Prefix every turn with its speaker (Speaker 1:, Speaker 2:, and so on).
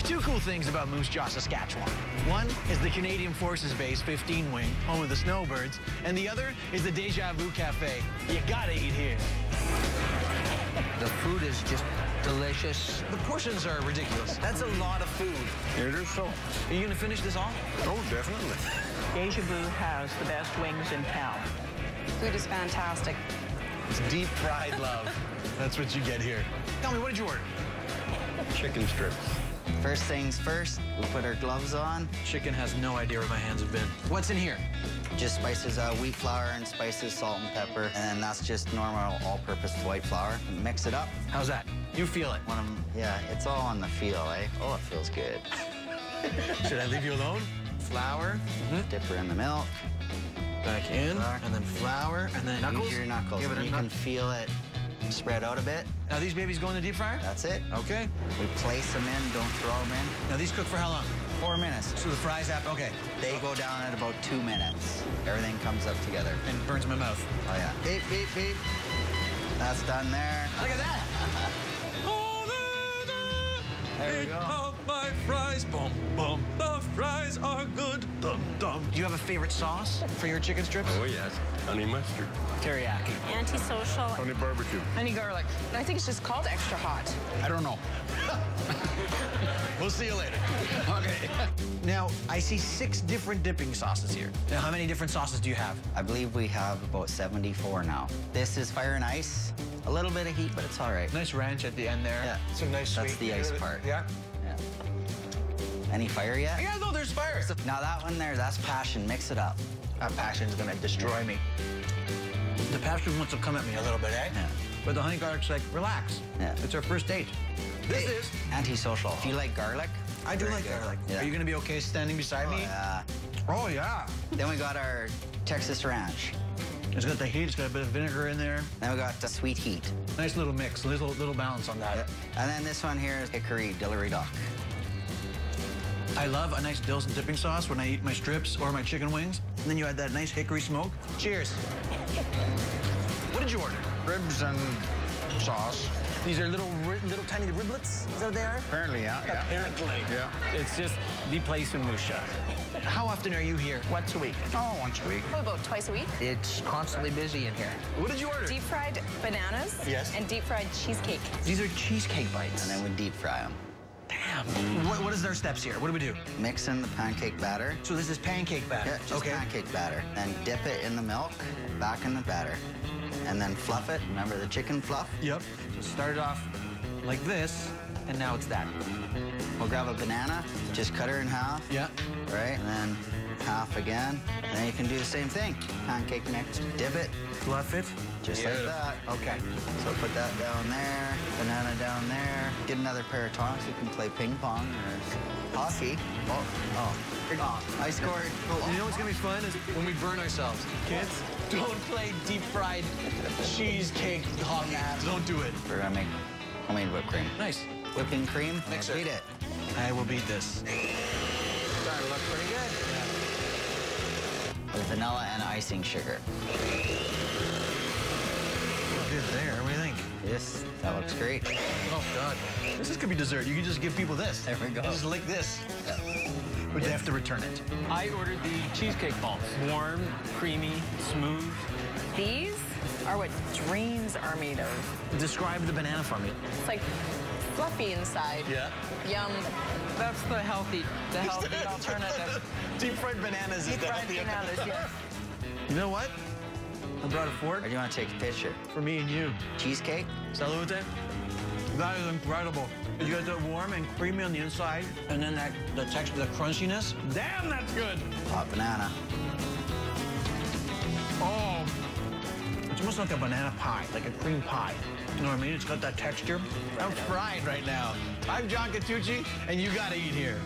Speaker 1: There's two cool things about Moose Jaw, Saskatchewan. One is the Canadian Forces Base 15 wing, home of the Snowbirds, and the other is the Deja Vu Cafe. You gotta eat here.
Speaker 2: The food is just delicious.
Speaker 1: The portions are ridiculous. That's a lot of food.
Speaker 3: It is so.
Speaker 1: Are you gonna finish this all?
Speaker 3: Oh, definitely.
Speaker 4: Deja Vu has the best wings in town.
Speaker 5: Food is fantastic.
Speaker 1: It's deep fried love. That's what you get here. Tell me, what did you order?
Speaker 3: Chicken strips.
Speaker 2: First things first, we put our gloves on.
Speaker 1: Chicken has no idea where my hands have been. What's in here?
Speaker 2: Just spices, uh, wheat flour and spices, salt and pepper. And then that's just normal all-purpose white flour. Mix it up.
Speaker 1: How's that? You feel it.
Speaker 2: When I'm, yeah, it's all on the feel, eh? Oh, it feels good.
Speaker 1: Should I leave you alone? Flour,
Speaker 2: Dip her in the milk.
Speaker 1: back in,
Speaker 2: Flour.
Speaker 1: and then flour, and then knuckles.
Speaker 2: Use your knuckles.
Speaker 1: Give it a
Speaker 2: you
Speaker 1: knuck-
Speaker 2: can feel it spread out a bit.
Speaker 1: Now these babies go in the deep fryer?
Speaker 2: That's it.
Speaker 1: Okay.
Speaker 2: We place them in, don't throw them in.
Speaker 1: Now these cook for how long?
Speaker 2: Four minutes.
Speaker 1: So the fries happen. Okay.
Speaker 2: They go down at about two minutes. Everything comes up together.
Speaker 1: And burns my mouth.
Speaker 2: Oh, yeah. Beep, beep, beep. That's done there.
Speaker 1: Look at that.
Speaker 2: There we go.
Speaker 1: my fries, bum bum. The fries are good, dum dum. Do you have a favorite sauce for your chicken strips?
Speaker 3: Oh, yes. Honey mustard.
Speaker 1: Teriyaki.
Speaker 5: Antisocial.
Speaker 3: Honey barbecue.
Speaker 5: Honey garlic. I think it's just called extra hot.
Speaker 1: I don't know. we'll see you later. Okay. Now I see six different dipping sauces here. Now how many different sauces do you have?
Speaker 2: I believe we have about 74 now. This is fire and ice. A little bit of heat, but it's all right.
Speaker 1: Nice ranch at the end there.
Speaker 2: Yeah.
Speaker 1: It's a nice
Speaker 2: That's
Speaker 1: sweet.
Speaker 2: the ice part.
Speaker 1: Yeah.
Speaker 2: Yeah. Any fire yet?
Speaker 1: Yeah, no, there's fire.
Speaker 2: Now that one there, that's passion. Mix it up.
Speaker 1: That passion's gonna destroy me. The passion wants to come at me a little bit, eh?
Speaker 2: Yeah.
Speaker 1: But the honey garlic's like, relax.
Speaker 2: Yeah.
Speaker 1: It's our first date. This
Speaker 2: Hey,
Speaker 1: is.
Speaker 2: Antisocial. If you like garlic,
Speaker 1: I do like
Speaker 2: good.
Speaker 1: garlic.
Speaker 2: Yeah.
Speaker 1: Are you gonna be okay standing beside
Speaker 2: Oh,
Speaker 1: me?
Speaker 2: yeah.
Speaker 1: Oh yeah.
Speaker 2: Then we got our Texas Ranch.
Speaker 1: It's got the heat. It's got a bit of vinegar in there.
Speaker 2: Then we got the sweet heat.
Speaker 1: Nice little mix. Little little balance on that.
Speaker 2: And then this one here is hickory dillery duck.
Speaker 1: I love a nice Dill's and dipping sauce when I eat my strips or my chicken wings. And then you add that nice hickory smoke. Cheers. What did you order?
Speaker 3: Ribs and sauce.
Speaker 1: These are little little tiny riblets. Is that what they are?
Speaker 3: Apparently, yeah. yeah.
Speaker 1: Apparently.
Speaker 3: Yeah.
Speaker 6: It's just the place in Moose Jaw.
Speaker 1: How often are you here?
Speaker 6: Once a week.
Speaker 3: Oh, once a week.
Speaker 5: Oh, about twice a week.
Speaker 6: It's constantly busy in here.
Speaker 1: What did you order?
Speaker 5: Deep fried bananas.
Speaker 1: Yes.
Speaker 5: And deep fried cheesecake.
Speaker 1: These are cheesecake bites.
Speaker 2: And then we deep fry them.
Speaker 1: Damn. What, what is their steps here? What do we do?
Speaker 2: Mix in the pancake batter.
Speaker 1: So this is pancake batter.
Speaker 2: Yeah, just
Speaker 1: okay.
Speaker 2: pancake batter. Then dip it in the milk, back in the batter. And then fluff it. Remember the chicken fluff?
Speaker 1: Yep. So start it off like this, and now it's that.
Speaker 2: We'll grab a banana, just cut her in half.
Speaker 1: Yeah.
Speaker 2: Right? And then half again. And then you can do the same thing. Pancake mix, dip it,
Speaker 1: Fluff it.
Speaker 2: just like that.
Speaker 1: Okay.
Speaker 2: So put that down there, banana down there. Get another pair of tongs. You can play ping pong or hockey. Oh, oh. oh I scored.
Speaker 1: You know what's gonna be fun is when we burn ourselves. Kids, don't play deep fried cheesecake hockey. Don't do it.
Speaker 2: We're gonna make homemade whipped cream.
Speaker 1: Nice.
Speaker 2: Whipping cream,
Speaker 1: Mixer.
Speaker 2: beat it.
Speaker 1: I will beat this.
Speaker 2: Starting to look pretty good. With vanilla and icing sugar.
Speaker 1: Good there. What do you think?
Speaker 2: Yes, that looks great.
Speaker 1: Oh God. This is gonna be dessert. You can just give people this.
Speaker 2: There we go.
Speaker 1: Just lick this. But they have to return it.
Speaker 6: I ordered the cheesecake balls. Warm, creamy, smooth.
Speaker 5: These are what dreams are made of.
Speaker 1: Describe the banana for me.
Speaker 5: It's like fluffy inside.
Speaker 1: Yeah.
Speaker 5: Yum.
Speaker 4: That's the healthy, the healthy alternative.
Speaker 1: Deep fried bananas
Speaker 4: Deep fried bananas, yes.
Speaker 1: You know what? I brought a fork
Speaker 2: Or do you want to take a picture?
Speaker 1: for me and you.
Speaker 2: Cheesecake?
Speaker 1: Salute. That is incredible. You got the warm and creamy on the inside, and then that the texture, the crunchiness. Damn, that's good.
Speaker 2: Hot banana.
Speaker 1: Oh, it's almost like a banana pie, like a cream pie. You know what I mean? It's got that texture. I'm fried right now. I'm John Catucci, and you gotta eat here.